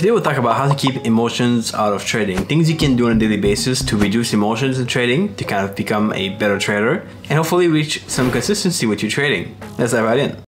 Today we'll talk about how to keep emotions out of trading. Things you can do on a daily basis to reduce emotions in trading to kind of become a better trader and hopefully reach some consistency with your trading. Let's dive right in.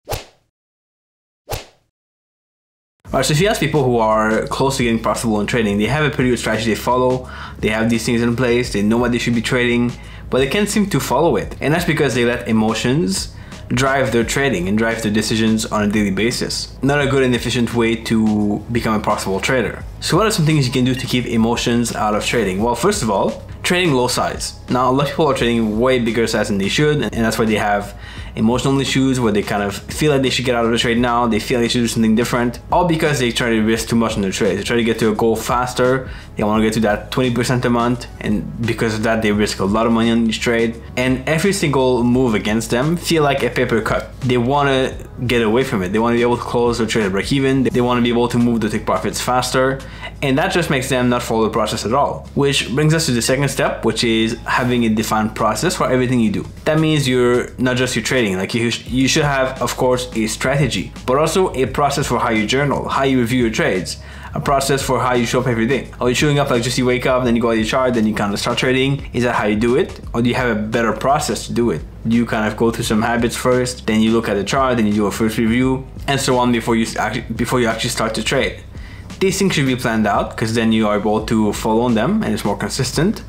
Alright, so if you ask people who are close to getting profitable in trading, they have a pretty good strategy they follow, they have these things in place, they know what they should be trading, but they can't seem to follow it. And that's because they let emotions drive their trading and drive their decisions on a daily basis. Not a good and efficient way to become a profitable trader. So what are some things you can do to keep emotions out of trading? Well, first of all, trading low size. Now, a lot of people are trading way bigger size than they should, and that's why they have emotional issues where they kind of feel like they should get out of the trade now, they feel they should do something different, all because they try to risk too much in their trade. They try to get to a goal faster, they want to get to that 20% a month, and because of that, they risk a lot of money on each trade. And every single move against them feel like a paper cut. They want to get away from it. They want to be able to close their trade at break even. They want to be able to move the take profits faster. And that just makes them not follow the process at all. Which brings us to the second step, which is having a defined process for everything you do. That means you're not just your trading. Like you, you should have, of course, a strategy, but also a process for how you journal, how you review your trades, a process for how you show up every day. Are you showing up like just you wake up, then you go on your chart, then you kind of start trading? Is that how you do it? Or do you have a better process to do it? Do you kind of go through some habits first, then you look at the chart, then you do a first review, and so on before you before you actually start to trade? These things should be planned out because then you are able to follow on them and it's more consistent.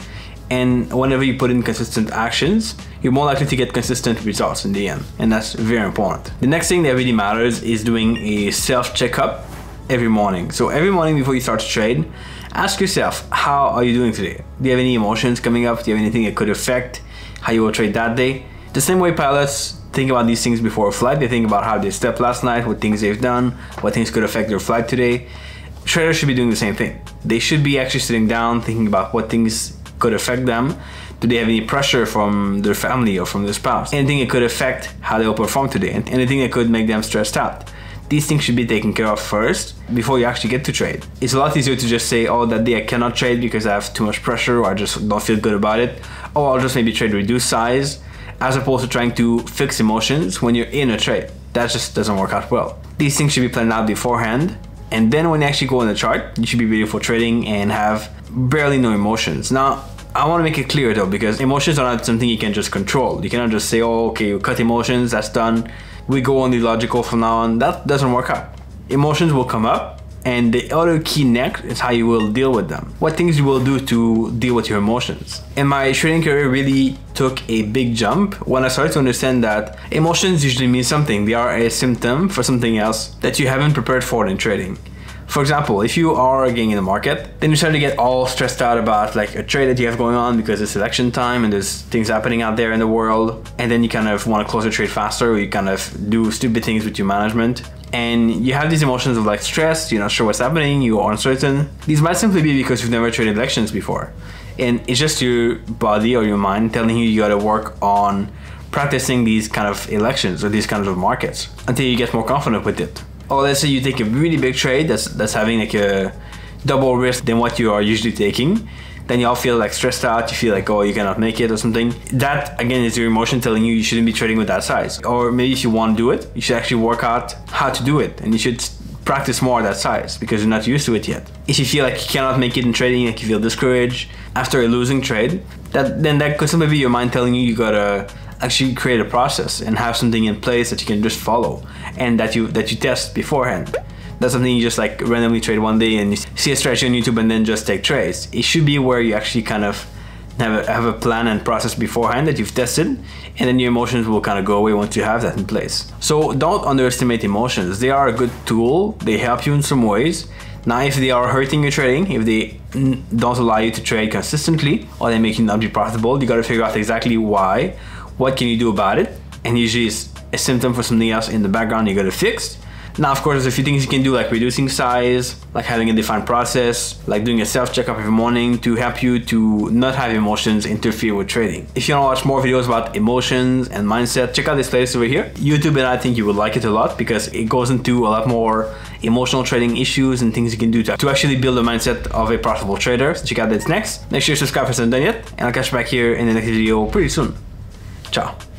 And whenever you put in consistent actions, you're more likely to get consistent results in the end. And that's very important. The next thing that really matters is doing a self checkup every morning. So every morning before you start to trade, ask yourself, how are you doing today? Do you have any emotions coming up? Do you have anything that could affect how you will trade that day? The same way pilots think about these things before a flight, they think about how they slept last night, what things they've done, what things could affect their flight today traders should be doing the same thing. They should be actually sitting down thinking about what things could affect them. Do they have any pressure from their family or from their spouse? Anything that could affect how they will perform today, and anything that could make them stressed out. These things should be taken care of first before you actually get to trade. It's a lot easier to just say, oh, that day I cannot trade because I have too much pressure or I just don't feel good about it. Or I'll just maybe trade reduced size as opposed to trying to fix emotions when you're in a trade. That just doesn't work out well. These things should be planned out beforehand and then when you actually go on the chart, you should be ready for trading and have barely no emotions. Now, I want to make it clear though, because emotions are not something you can just control. You cannot just say, oh, okay, you cut emotions, that's done. We go on the logical from now on. That doesn't work out. Emotions will come up and the other key next is how you will deal with them. What things you will do to deal with your emotions. And my trading career really took a big jump when I started to understand that emotions usually mean something. They are a symptom for something else that you haven't prepared for in trading. For example, if you are getting in the market, then you start to get all stressed out about like a trade that you have going on because it's election time and there's things happening out there in the world. And then you kind of want to close the trade faster or you kind of do stupid things with your management. And you have these emotions of like stress, you're not sure what's happening, you are uncertain. These might simply be because you've never traded elections before. And it's just your body or your mind telling you you gotta work on practicing these kind of elections or these kinds of markets until you get more confident with it or let's say you take a really big trade that's that's having like a double risk than what you are usually taking then you all feel like stressed out you feel like oh you cannot make it or something. That again is your emotion telling you you shouldn't be trading with that size. Or maybe if you want to do it you should actually work out how to do it and you should practice more that size because you're not used to it yet. If you feel like you cannot make it in trading like you feel discouraged after a losing trade that then that could simply be your mind telling you you gotta actually create a process and have something in place that you can just follow and that you that you test beforehand. That's something you just like randomly trade one day and you see a strategy on YouTube and then just take trades. It should be where you actually kind of have a, have a plan and process beforehand that you've tested and then your emotions will kind of go away once you have that in place. So don't underestimate emotions. They are a good tool. They help you in some ways. Now, if they are hurting your trading, if they don't allow you to trade consistently or they make you not be profitable, you got to figure out exactly why what can you do about it? And usually it's a symptom for something else in the background you gotta fix. Now, of course, there's a few things you can do like reducing size, like having a defined process, like doing a self checkup every morning to help you to not have emotions interfere with trading. If you wanna watch more videos about emotions and mindset, check out this playlist over here. YouTube and I think you will like it a lot because it goes into a lot more emotional trading issues and things you can do to, to actually build a mindset of a profitable trader. So check out this next. Make sure you subscribe if you haven't done yet, and I'll catch you back here in the next video pretty soon. Tchau.